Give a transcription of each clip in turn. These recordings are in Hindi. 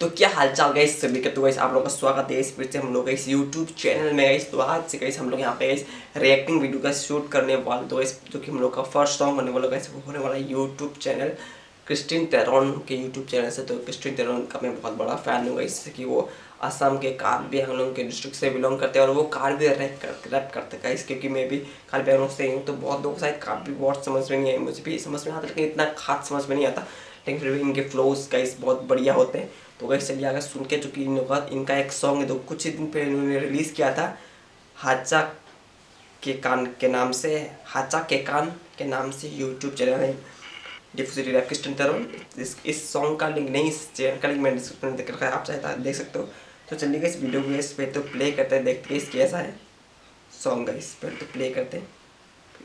तो क्या हालचाल गई सभी के तो गई आप लोग का स्वागत है इस फिर से हम लोग इस यूट्यूब चैनल में गई तो आज से गई हम लोग यहाँ पे गई रिएक्टिंग वीडियो का शूट करने वाले तो इस जो कि हम लोग का फ़र्स्ट सॉन्ग होने वाला गई होने वाला यूट्यूब चैनल क्रिस्टिन तेरन के यूट्यूब चैनल से। तो क्रिस्टिन तेरन का मैं बहुत बड़ा फ़ैन हूँ इससे कि वो असम के कार्बी आंगलों के डिस्ट्रिक्ट से बिलोंग करते हैं और वो कार्बी रैप कर रैप करते हैं क्योंकि मैं भी कार्बी आंगलों से हूँ तो बहुत लोगों को शायद कार्बी वर्ड समझ में नहीं आई मुझे भी समझ में आता, लेकिन इतना खास समझ में नहीं आता। लेकिन फिर भी इनके फ्लोज गाइस बहुत बढ़िया होते हैं। तो गई चलिए आगे सुन के चूँकि इन लोग इनका एक सॉन्ग है तो कुछ ही दिन पहले इन्होंने रिलीज़ किया था, हाचा के कान के नाम से, हाचा के कान के नाम से यूट्यूब चैनल है। डिफ्यूजरी रैप क्रिस्टन तरुण, इस इस सॉन्ग का लिंक नहीं, इस चैनल का लिंक मैंने डिस्क्रिप्शन में देख रखा है, आप चाहे देख सकते हो। तो चलिए इस वीडियो को इस पर तो प्ले करते हैं, देखते हैं, इस कैसा है सॉन्ग इस पर तो प्ले करते हैं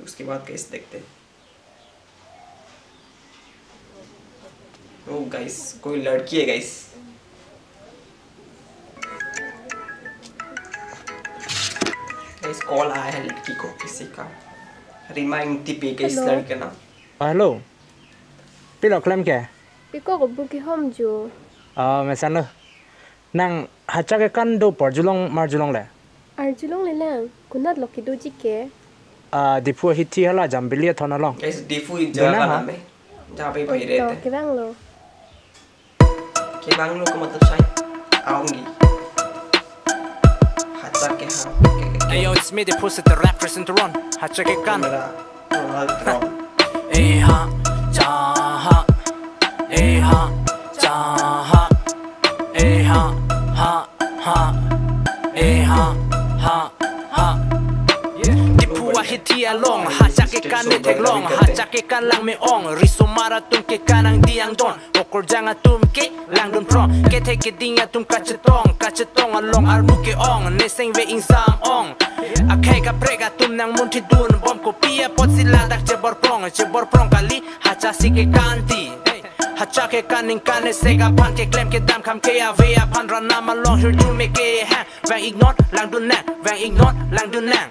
उसके बाद कैसे देखते हैं। ओ गाइस कोई लड़की है गाइस गाइस कॉल आया है लड़की को किसी का। रिमाइंड थी पीके लड़के ना। हेलो पिलो क्लेम क्या है? पिको को बुक हम जो। आ मैं सन। नंग हचा के कन दो पर जुलोंग मार जुलोंग ले। आर जुलोंग ले ना कुनत लकी दो जिके। आ दिफु हिती हला जंबिलिया थोना लोंग। गाइस दिफु इन जगह ना हाँ? में जहाँ पे भाई रहते। के बैंग लो के लो को मतलब साइन आऊँगी। हचा के हाँ okay. के- के- Hey yo, it's me, the pussy, the rap presenter on. Hacha ke kan. मेरा Ronald Trump Hey ha, ja ha. Hey ha, ja ha. Hey ha, ha, ha. Hey ha, ha, ha. Dipua hacha ke kan ne tek long, hacha ke kan lang me ong, riso mara tum ke kanang diang don, okor janga tum ke lang dun prong, ke te ke dinga tum kachetong, kachetong along armu ke ong, ne seng ve in sam ong. Akai ka prega tum nang mun ti dun, bom ko pia pot sila dak che bor prong, che bor prong kali, hacha si ke kanti. Hacha ke kaning kane sega pan ke klem ke dam kam ke ave a pan rana ma long here to make ke hang vang ignore lang dun nang vang ignore lang dun nang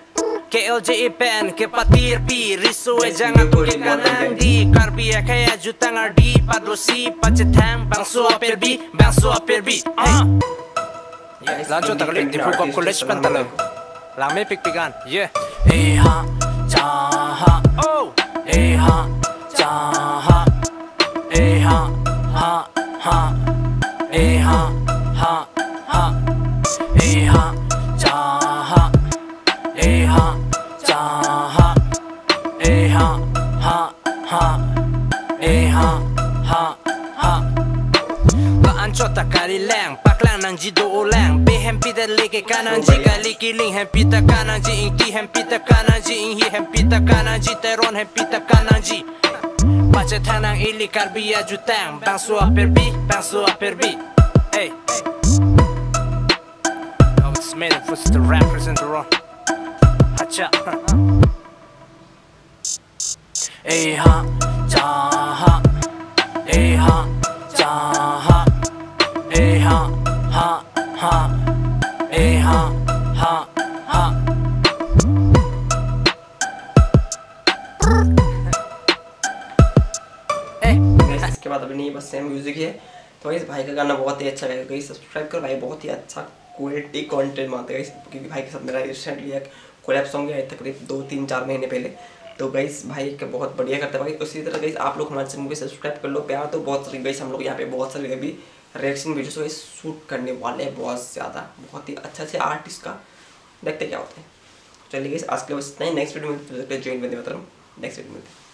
ke e pen ke patir pi riso e jangan tu ke kanang di karbi e kaya jutang ardi padlosi pache thang bang so aper bi bang so aper bi ah Lanjut tak kali di pukul college pentalo Lame pik pikan yeah eh ha cha ha oh eh ha cha ha eh ha ha ha eh ha ha ha Baan chota kali lang Paklang nang jido ulang Be hempi da leke kanan ji Kali kiling hempi ta kanan ji Ing ti hempi ta kanan ji Ing hi hempi ta kanan ji Teron hempi ta kanan ji Pace tanang ili karbia jutang Bang su aper bi Bang su aper Hey Oh it's made of what's the representer on Hacha Hey ha इसके बाद अभी नहीं बस सेम म्यूज़िक है तो इस भाई का गाना बहुत ही अच्छा लगेगा गाइस सब्सक्राइब करो भाई बहुत ही अच्छा क्वालिटी कंटेंट मानते हैं क्योंकि भाई के साथ मेरा रिसेंटली एक कोलैब सॉन्ग आया तकरीब दो तीन चार महीने पहले। तो गाइस भाई का बहुत बढ़िया करते हैं भाई। उसी तरह गाइस आप लोग हमारे चैनल को सब्सक्राइब कर लो। प्यार तो बहुत सारी गाइस हम लोग यहाँ पे बहुत सारे अभी रिएक्शन वीडियोस को शूट करने वाले हैं बहुत ज़्यादा। बहुत ही अच्छा से आर्टिस्ट का। देखते क्या होता है। चलिए गाइस आज के लिए बस इतना ही। नेक्स्ट वीडियो में ज्वाइन करने बता रहा हूँ नेक्स्ट वीडियो में